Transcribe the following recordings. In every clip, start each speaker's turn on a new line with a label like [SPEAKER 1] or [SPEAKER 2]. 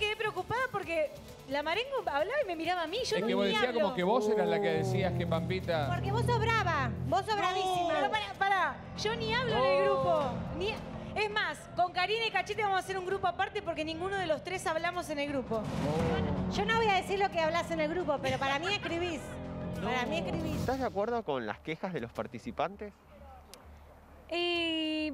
[SPEAKER 1] quedé preocupada porque la Marengo hablaba y me miraba a mí. Yo
[SPEAKER 2] Es
[SPEAKER 1] no
[SPEAKER 2] que vos decías
[SPEAKER 1] hablo.
[SPEAKER 2] como que vos eras la que decías que Pampita...
[SPEAKER 3] Porque vos sos brava, vos sos bravísima.
[SPEAKER 1] Pero pará, pará, yo ni hablo en el grupo. Ni... Es más, con Karina y Cachete vamos a hacer un grupo aparte porque ninguno de los tres hablamos en el grupo.
[SPEAKER 3] Yo no voy a decir lo que hablas en el grupo, pero para mí escribís. Para mí escribís.
[SPEAKER 4] ¿Estás de acuerdo con las quejas de los participantes?
[SPEAKER 5] Y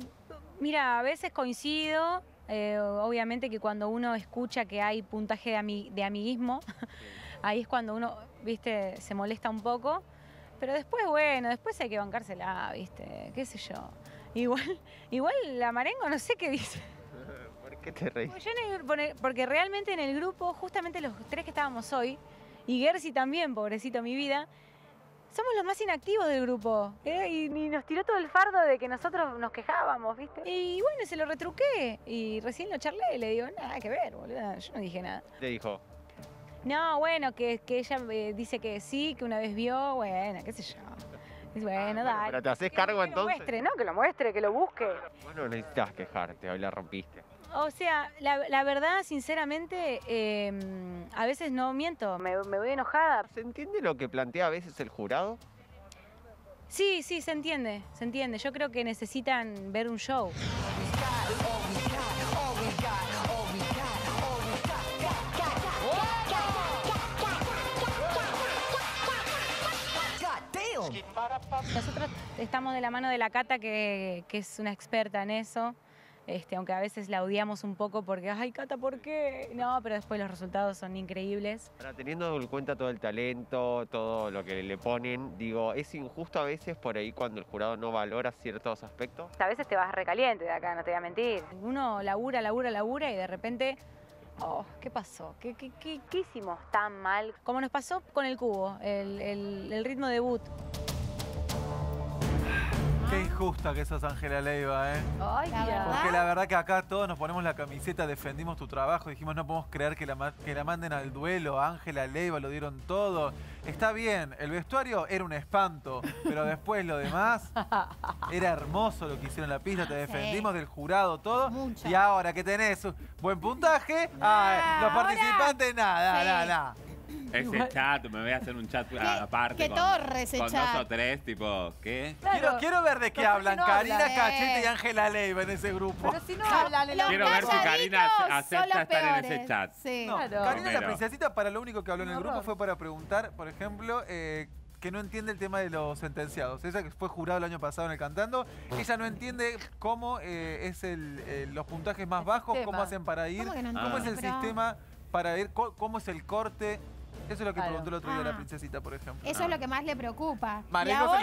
[SPEAKER 5] mira, a veces coincido. Eh, obviamente que cuando uno escucha que hay puntaje de, ami- de amiguismo, ahí es cuando uno, viste, se molesta un poco. Pero después, bueno, después hay que bancársela, viste, qué sé yo. Igual, igual la Marengo no sé qué dice.
[SPEAKER 4] ¿Por qué te reís?
[SPEAKER 5] Porque, el- pone- porque realmente en el grupo, justamente los tres que estábamos hoy, y Gersi también, pobrecito mi vida, somos los más inactivos del grupo. ¿eh? Y, y nos tiró todo el fardo de que nosotros nos quejábamos, ¿viste? Y bueno, se lo retruqué. Y recién lo charlé y le digo, nada que ver, boludo. Yo no dije nada.
[SPEAKER 4] Te dijo,
[SPEAKER 5] No, bueno, que, que ella eh, dice que sí, que una vez vio, bueno, qué sé yo. Es bueno,
[SPEAKER 4] Ah, bueno,
[SPEAKER 5] dale.
[SPEAKER 4] pero ¿te haces
[SPEAKER 5] Que-
[SPEAKER 4] cargo
[SPEAKER 5] que
[SPEAKER 4] entonces?
[SPEAKER 5] lo muestre, ¿no? Que lo muestre, que lo busque.
[SPEAKER 4] vos no necesitas quejarte, hoy la rompiste.
[SPEAKER 5] O sea, la, la verdad, sinceramente, eh, a veces no miento, me, me voy enojada.
[SPEAKER 4] ¿Se entiende lo que plantea a veces el jurado?
[SPEAKER 5] Sí, sí, se entiende, se entiende. Yo creo que necesitan ver un show. Nosotros estamos de la mano de la Cata, que, que es una experta en eso. Este, aunque a veces la odiamos un poco porque, ay, Cata, ¿por qué? No, pero después los resultados son increíbles.
[SPEAKER 4] Ahora, teniendo en cuenta todo el talento, todo lo que le ponen, digo, ¿es injusto a veces por ahí cuando el jurado no valora ciertos aspectos?
[SPEAKER 5] A veces te vas recaliente de acá, no te voy a mentir. Uno labura, labura, labura y de repente, oh, ¿qué pasó? ¿Qué, qué, qué- qué hicimos tan mal? Como nos pasó con el cubo, el, el- el ritmo debut.
[SPEAKER 6] Qué injusta que sos, Ángela Leiva, ¿eh?
[SPEAKER 5] Ay,
[SPEAKER 3] La
[SPEAKER 5] mira.
[SPEAKER 3] verdad.
[SPEAKER 6] Porque la verdad que acá todos nos ponemos la camiseta, defendimos tu trabajo, dijimos no podemos creer que la, ma- que la manden al duelo, Ángela Leiva lo dieron todo. Está bien, el vestuario era un espanto, pero después lo demás era hermoso lo que hicieron en la pista, te defendimos del jurado, todo.
[SPEAKER 3] Mucho.
[SPEAKER 6] Y ahora que tenés un buen puntaje, ah, los
[SPEAKER 3] ahora-
[SPEAKER 6] participantes nada,
[SPEAKER 3] Sí.
[SPEAKER 6] nada, nada.
[SPEAKER 7] Ese chat, me voy a hacer un chat aparte.
[SPEAKER 3] qué
[SPEAKER 7] con,
[SPEAKER 3] torre ese
[SPEAKER 7] con
[SPEAKER 3] chat.
[SPEAKER 7] dos o tres, tipo, ¿qué?
[SPEAKER 6] Quiero, quiero ver de qué
[SPEAKER 1] que
[SPEAKER 6] hablan
[SPEAKER 1] no
[SPEAKER 6] Karina. Cachete y. Ángela Leiva en ese grupo.
[SPEAKER 1] Pero si no hablan
[SPEAKER 7] Quiero ver si Karina acepta estar en ese chat.
[SPEAKER 3] Sí.
[SPEAKER 6] No,
[SPEAKER 1] Claro.
[SPEAKER 6] Karina la princesita para lo único que habló en el grupo fue para preguntar, por ejemplo, eh, que no entiende el tema de los sentenciados. Ella que fue jurado el año pasado en el Cantando, ella no entiende cómo eh, es el, eh, los puntajes más
[SPEAKER 1] El
[SPEAKER 6] bajos,
[SPEAKER 1] sistema.
[SPEAKER 6] cómo hacen para ir,
[SPEAKER 3] ¿Cómo que no
[SPEAKER 6] cómo es el?
[SPEAKER 3] Pero-
[SPEAKER 6] sistema para ir, cómo es el corte. Eso es lo que
[SPEAKER 1] Claro.
[SPEAKER 6] preguntó el otro día
[SPEAKER 3] Ah.
[SPEAKER 6] la princesita, por ejemplo.
[SPEAKER 3] Eso es lo que más le preocupa. Y ahora